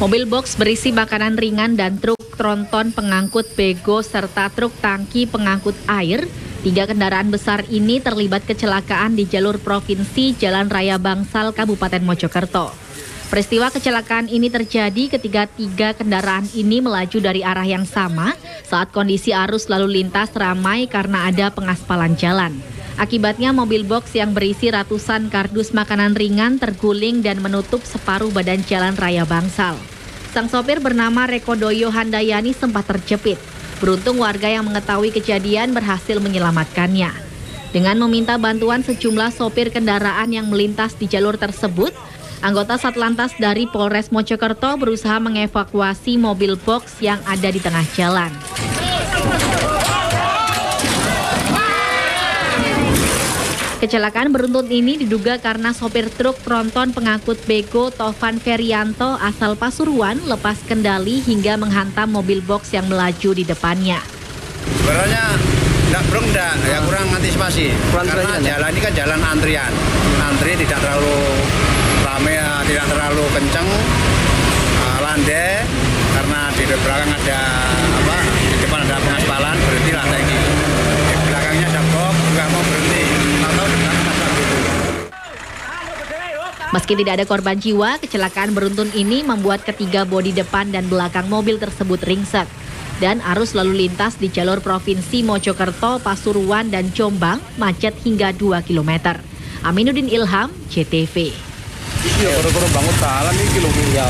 Mobil box berisi makanan ringan dan truk tronton pengangkut bego serta truk tangki pengangkut air. Tiga kendaraan besar ini terlibat kecelakaan di jalur provinsi Jalan Raya Bangsal, Kabupaten Mojokerto. Peristiwa kecelakaan ini terjadi ketika tiga kendaraan ini melaju dari arah yang sama saat kondisi arus lalu lintas ramai karena ada pengaspalan jalan. Akibatnya mobil box yang berisi ratusan kardus makanan ringan terguling dan menutup separuh badan jalan raya Bangsal. Sang sopir bernama Rekodoyo Handayani sempat terjepit. Beruntung warga yang mengetahui kejadian berhasil menyelamatkannya. Dengan meminta bantuan sejumlah sopir kendaraan yang melintas di jalur tersebut, anggota Satlantas dari Polres Mojokerto berusaha mengevakuasi mobil box yang ada di tengah jalan. Kecelakaan beruntun ini diduga karena sopir truk tronton pengangkut bego Tovan Ferianto asal Pasuruan lepas kendali hingga menghantam mobil box yang melaju di depannya. Sebenarnya enggak bro enggak, ya kurang antisipasi. Kurang Karena ya? jalan ini kan jalan antrian. Antri tidak terlalu ramai, ya, tidak terlalu kenceng, uh, landai. Karena di belakang ada apa? Di depan ada pengaspalan, berhenti lah ini. Di belakangnya ada box, juga mau berhenti. Tahu di belakang ada gitu. Meski tidak ada korban jiwa, kecelakaan beruntun ini membuat ketiga bodi depan dan belakang mobil tersebut ringsek. Dan arus lalu lintas di jalur provinsi Mojokerto, Pasuruan, dan Jombang macet hingga 2 km. Aminuddin Ilham, CTV. Iya, baru-baru bangun ya.